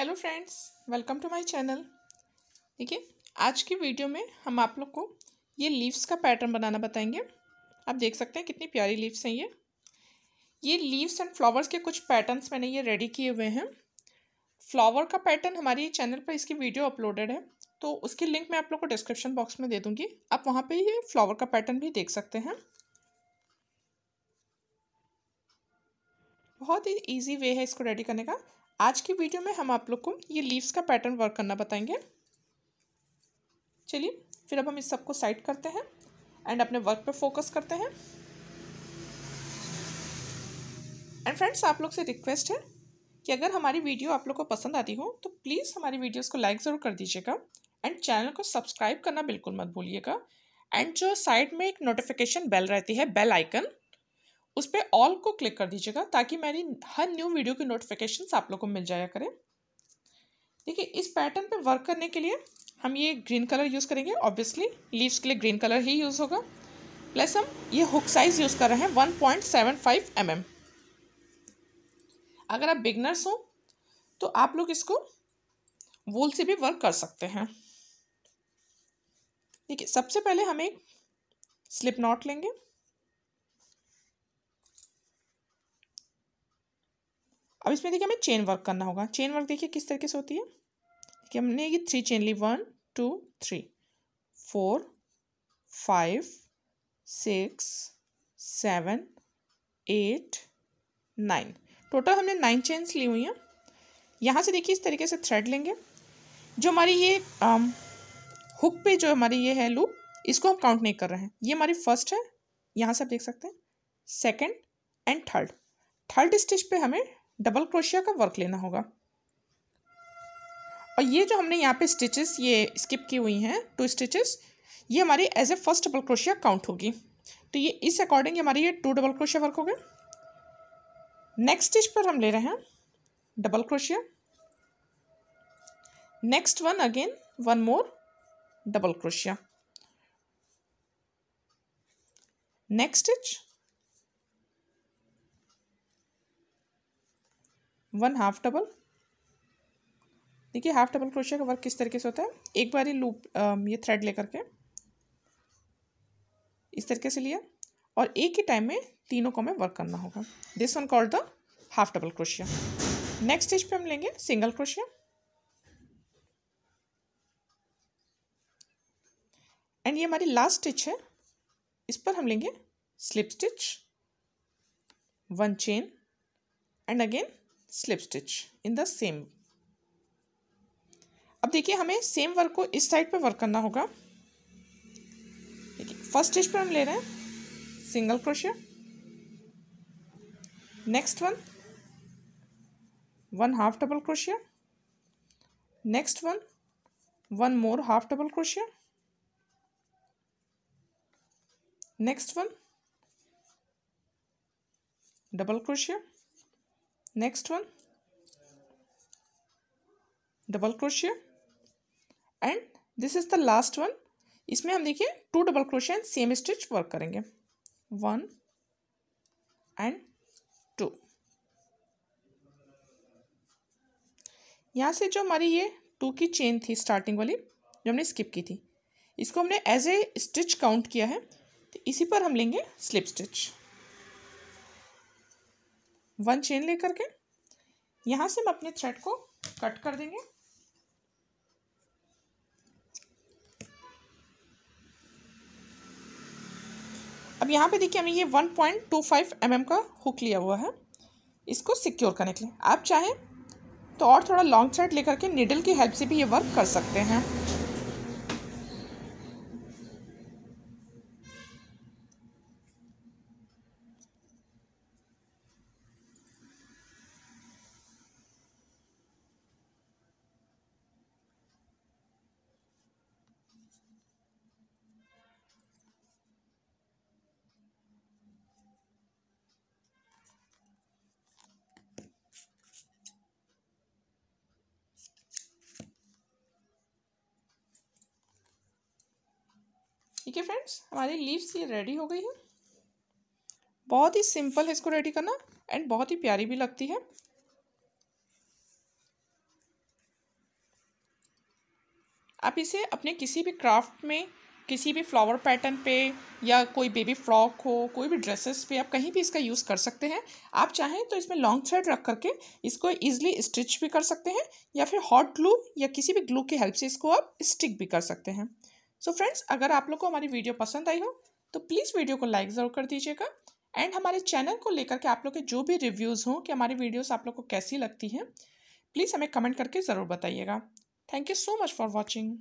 Hello friends welcome to my channel देखिए, आज की वीडियो में हम आप लोग को ये लीव्स का पैटर्न बनाना बताएँगे। आप देख सकते हैं कितनी प्यारी लीव्स हैं ये। ये लीव्स एंड फ्लावर्स के कुछ पैटर्न्स मैंने ये रेडी किए हुए हैं। फ्लावर का पैटर्न हमारे चैनल पर इसकी वीडियो अपलोडेड है। तो उसकी लिंक मैं आप लोग को डिस्क्रिप्शन बॉक्स में दे दूँगी। आप वहाँ पर ये फ्लावर का पैटर्न भी देख सकते हैं। बहुत ही ईजी वे है इसको रेडी करने का। आज की वीडियो में हम आप लोग को ये लीव्स का पैटर्न वर्क करना बताएँगे। चलिए, फिर अब हम इस सबको साइड करते हैं एंड अपने वर्क पे फोकस करते हैं। एंड फ्रेंड्स आप लोग से रिक्वेस्ट है कि अगर हमारी वीडियो आप लोग को पसंद आती हो तो प्लीज़ हमारी वीडियोस को लाइक ज़रूर कर दीजिएगा एंड चैनल को सब्सक्राइब करना बिल्कुल मत भूलिएगा। एंड जो साइड में एक नोटिफिकेशन बेल रहती है बेल आइकन उस पर ऑल को क्लिक कर दीजिएगा ताकि मेरी हर न्यू वीडियो की नोटिफिकेशन आप लोग को मिल जाया करें। देखिए, इस पैटर्न पे वर्क करने के लिए हम ये ग्रीन कलर यूज़ करेंगे। ऑब्वियसली लीव्स के लिए ग्रीन कलर ही यूज़ होगा। प्लस हम ये हुक साइज़ यूज़ कर रहे हैं one point seven five M M अगर आप बिगनर्स हो तो आप लोग इसको वूल से भी वर्क कर सकते हैं। देखिए, सबसे पहले हम एक स्लिप नॉट लेंगे। अब इसमें देखिए हमें चेन वर्क करना होगा। चेन वर्क देखिए किस तरीके से होती है? देखिए हमने ये थ्री चेन ली। One two three four five six seven eight nine total हमने नाइन चेन्स ली हुई हैं। यहाँ से देखिए इस तरीके से थ्रेड लेंगे। जो हमारी ये हुक पे जो हमारी ये है लूप इसको हम काउंट नहीं कर रहे हैं। ये हमारी फ़र्स्ट है। यहाँ से आप देख सकते हैं। Second and third third stitch पे हमें डबल क्रोशिया का वर्क लेना होगा। और ये जो हमने यहाँ पे स्टिचेस ये स्किप की हुई हैं टू स्टिचेस ये हमारी as a first double crochet count होगी। तो ये इस अकॉर्डिंग हमारी ये टू डबल क्रोशिया वर्क हो गया नेक्स्ट स्टिच पर हम ले रहे हैं double crochet next one again one more double crochet next stitch one half double. देखिए, हाफ़ डबल क्रोशिया का वर्क किस तरीके से होता है? एक बार ही लूप ये थ्रेड लेकर के इस तरीके से लिया और एक ही टाइम में तीनों को हमें वर्क करना होगा। This one called the half double crochet next stage पे हम लेंगे सिंगल क्रोशिया एंड ये हमारी लास्ट स्टिच है। इस पर हम लेंगे slip stitch one chain and again slip stitch in the same अब देखिए हमें सेम वर्क को इस साइड पे वर्क करना होगा। देखिए फ़र्स्ट स्टिच पर हम ले रहे हैं single crochet next one one half double crochet next one one more half double crochet next one double crochet next one. Double crochet and this is the last one इसमें हम देखिए two double crochet and same stitch work करेंगे. One and two यहाँ से जो हमारी ये to की चेन थी स्टार्टिंग वाली, जो हमने स्किप की थी, इसको हमने एज ए स्टिच काउंट किया है तो इसी पर हम लेंगे स्लिप स्टिच वन चेन लेकर के यहाँ से हम अपने थ्रेड को कट कर देंगे। अब यहाँ पे देखिए हमें ये वन पॉइंट एम का हुक लिया हुआ है। इसको सिक्योर करने के लिए आप चाहें तो और थोड़ा लॉन्ग थ्रेड लेकर के निडल की हेल्प से भी ये वर्क कर सकते हैं। ठीक है फ्रेंड्स हमारी लीव्स ये रेडी हो गई है। बहुत ही सिंपल है इसको रेडी करना एंड बहुत ही प्यारी भी लगती है। आप इसे अपने किसी भी क्राफ्ट में, किसी भी फ्लावर पैटर्न पे या कोई बेबी फ्रॉक हो, कोई भी ड्रेसेस पे आप कहीं भी इसका यूज़ कर सकते हैं। आप चाहें तो इसमें लॉन्ग थ्रेड रख करके इसको ईजिली स्टिच भी कर सकते हैं या फिर हॉट ग्लू या किसी भी ग्लू की हेल्प से इसको आप स्टिक भी कर सकते हैं। सो so फ्रेंड्स अगर आप लोग को हमारी वीडियो पसंद आई हो तो प्लीज़ वीडियो को लाइक ज़रूर कर दीजिएगा। एंड हमारे चैनल को लेकर के आप लोग के जो भी रिव्यूज़ हों कि हमारी वीडियोस आप लोग को कैसी लगती हैं प्लीज़ हमें कमेंट करके ज़रूर बताइएगा। Thank you so much for watching